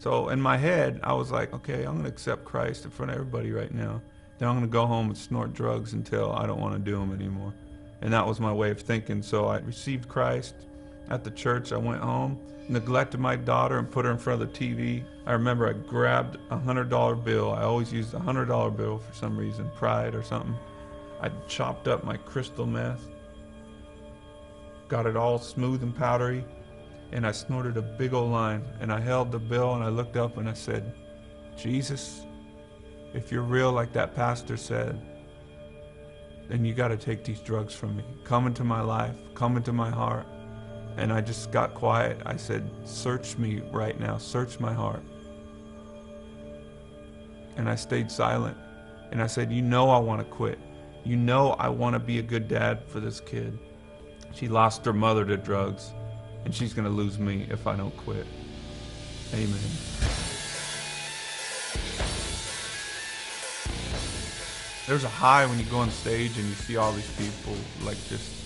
So in my head, I was like, okay, I'm going to accept Christ in front of everybody right now. Then I'm going to go home and snort drugs until I don't want to do them anymore. And that was my way of thinking. So I received Christ at the church. I went home, neglected my daughter, and put her in front of the TV. I remember I grabbed a $100 bill. I always used a $100 bill for some reason, pride or something. I chopped up my crystal meth, got it all smooth and powdery, and I snorted a big old line. And I held the bill and I looked up and I said, Jesus, if you're real like that pastor said, then you got to take these drugs from me. Come into my life, come into my heart. And I just got quiet. I said, Search me right now, search my heart. And I stayed silent. And I said, You know I want to quit. You know I want to be a good dad for this kid. She lost her mother to drugs and she's going to lose me if I don't quit. Amen. There's a high when you go on stage and you see all these people like just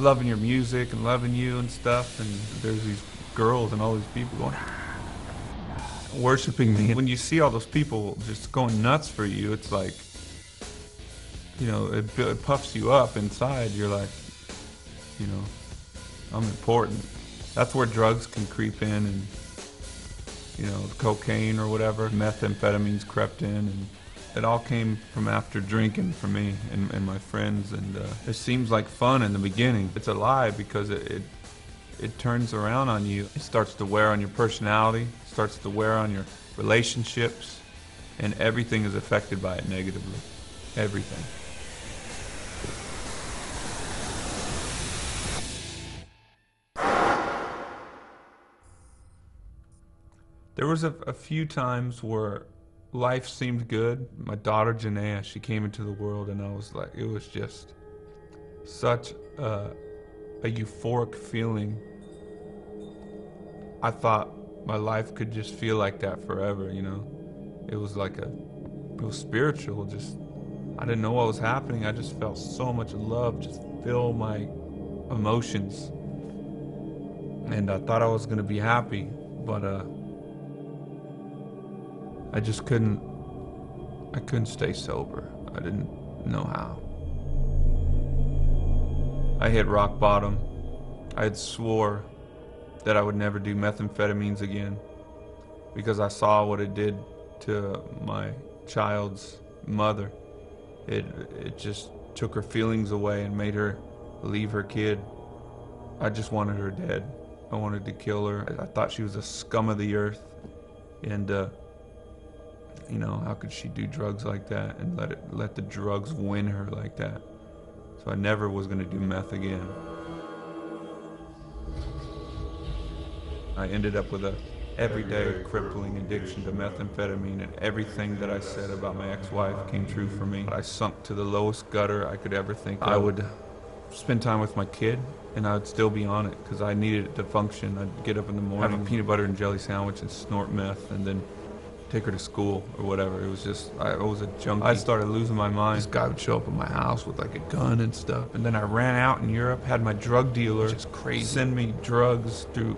loving your music and loving you and stuff, and there's these girls and all these people going ah, worshiping me. When you see all those people just going nuts for you, it's like, you know, it, it puffs you up inside. You're like, you know, I'm important. That's where drugs can creep in and, you know, cocaine or whatever, methamphetamines crept in and it all came from after drinking for me and, and my friends and uh, it seems like fun in the beginning. It's a lie because it, it, it turns around on you. It starts to wear on your personality, starts to wear on your relationships and everything is affected by it negatively. Everything. There was a, a few times where life seemed good. My daughter Jennea, she came into the world, and I was like, it was just such a, a euphoric feeling. I thought my life could just feel like that forever, you know. It was like a, it was spiritual. Just, I didn't know what was happening. I just felt so much love just fill my emotions, and I thought I was gonna be happy, but uh I just couldn't, I couldn't stay sober. I didn't know how. I hit rock bottom. I had swore that I would never do methamphetamines again because I saw what it did to my child's mother. It, it just took her feelings away and made her leave her kid. I just wanted her dead. I wanted to kill her. I thought she was a scum of the earth. And, uh, you know, how could she do drugs like that and let it let the drugs win her like that? So I never was gonna do meth again. I ended up with a everyday crippling addiction to methamphetamine and everything that I said about my ex-wife came true for me. I sunk to the lowest gutter I could ever think of. I would spend time with my kid and I would still be on it because I needed it to function. I'd get up in the morning, have a peanut butter and jelly sandwich and snort meth and then take her to school or whatever. It was just, I, was a junkie. I started losing my mind. This guy would show up at my house with like a gun and stuff. And then I ran out in Europe, had my drug dealer just crazy send me drugs through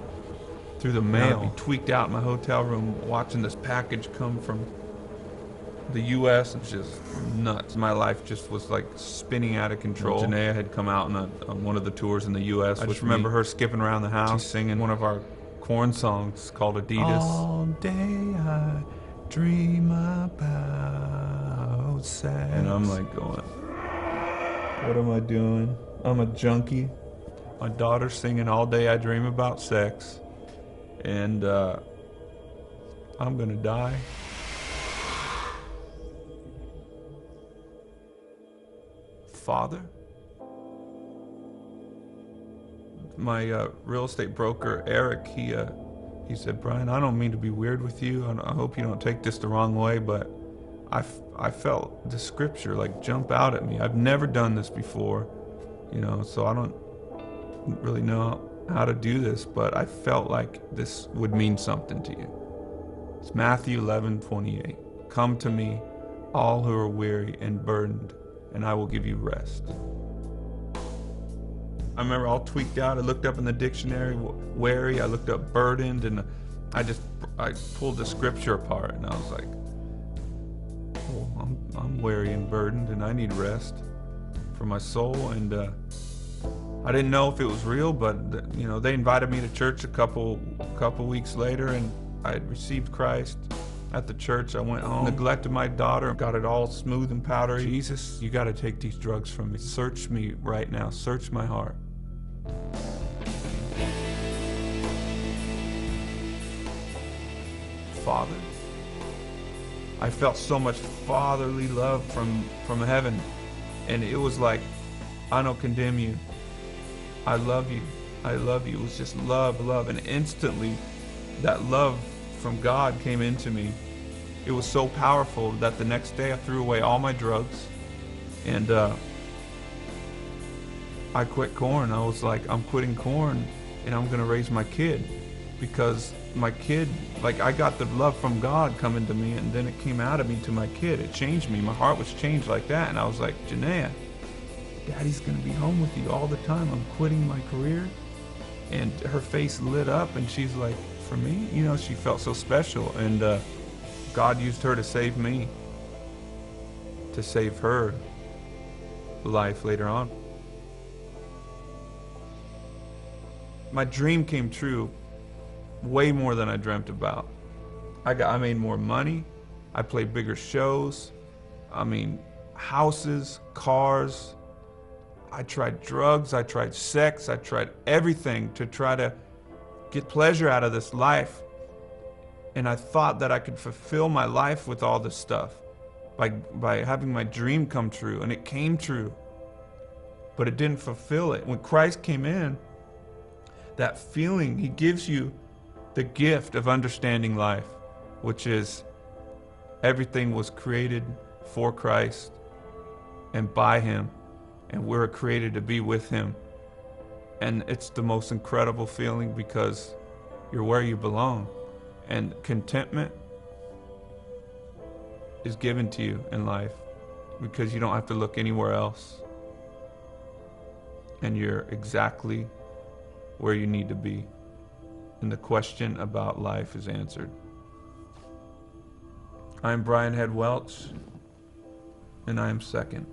through the mail. I'd be tweaked out in my hotel room watching this package come from the U.S. It's just nuts. My life just was like spinning out of control. Jennea had come out on, a, on one of the tours in the U.S. I just remember her skipping around the house, singing one of our Korn songs called Adidas. All day I dream about sex. And I'm like going, what am I doing? I'm a junkie. My daughter's singing all day I dream about sex. And uh, I'm gonna die. Father? My uh, real estate broker, Eric, he uh, he said, Brian, I don't mean to be weird with you. I hope you don't take this the wrong way, but I, I felt the scripture like jump out at me. I've never done this before, you know, so I don't really know how to do this, but I felt like this would mean something to you. It's Matthew 11, 28. Come to me, all who are weary and burdened, and I will give you rest. I remember all tweaked out. I looked up in the dictionary, wary. I looked up burdened, and I just I pulled the scripture apart and I was like, oh, I'm, I'm weary and burdened and I need rest for my soul. And uh, I didn't know if it was real, but you know, they invited me to church a couple couple weeks later, and I had received Christ at the church. I went home, neglected my daughter, got it all smooth and powdery. Jesus, you got to take these drugs from me. Search me right now. Search my heart. Father. I felt so much fatherly love from, from heaven. And it was like, I don't condemn you. I love you. I love you. It was just love, love. And instantly, that love from God came into me. It was so powerful that the next day I threw away all my drugs and uh, I quit Korn. I was like, I'm quitting Korn and I'm going to raise my kid because my kid, like I got the love from God coming to me, and then it came out of me to my kid. It changed me. My heart was changed like that, and I was like, Jennea, Daddy's gonna be home with you all the time. I'm quitting my career, and her face lit up, and she's like, for me, you know, she felt so special, and uh, God used her to save me, to save her life later on. My dream came true way more than I dreamt about. I got I made more money. I played bigger shows. I mean, houses, cars. I tried drugs, I tried sex, I tried everything to try to get pleasure out of this life. And I thought that I could fulfill my life with all this stuff by by having my dream come true and it came true. But it didn't fulfill it. When Christ came in, that feeling he gives you the gift of understanding life, which is everything was created for Christ and by Him, and we're created to be with Him. And it's the most incredible feeling because you're where you belong. And contentment is given to you in life because you don't have to look anywhere else. And you're exactly where you need to be and the question about life is answered. I'm Brian Head Welch, and I am second.